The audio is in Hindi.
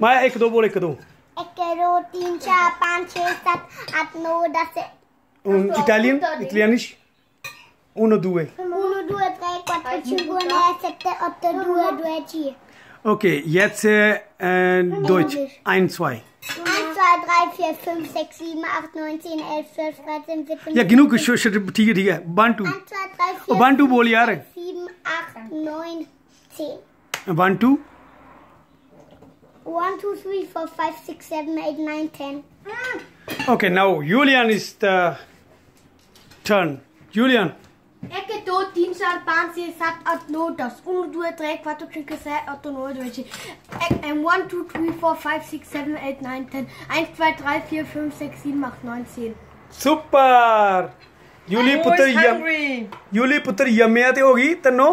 माया एक दो बोल एक दो एक दो तीन चार पाँच छः सात आठ नौ दस Italian, italianisch. Uno, due. uno due tre quattro cinque sei sette otto due due vier Okay, jetzt äh, äh, Deutsch. Eins, zwei. eins zwei drei vier fünf sechs sieben acht neun zehn elf zwölf dreizehn siebzehn या गिनू कुछ ठीक है ठीक है one two zwei drei vier one two बोल यार sieben acht neun zehn one two 1, 2, 3, 4, 5, 6, 7, 8, 9, 10. Mm. Okay, now Julian is the turn. Julian. 1, 2, 3, 4, 5, 6, 7, 8, 9, 10. 1, 2, 3, 4, 5, 6, 8, 9, 10. And 1, 2, 3, 4, 5, 6, 7, 8, 9, 10. 1, 2, 3, 4, 5, 6, 7, 8, 9, 10. Super! Julie ਪੁੱਤਰ ਯਮ Julie ਪੁੱਤਰ ਯਮਿਆ ਤੇ ਹੋਗੀ ਤੈਨੂੰ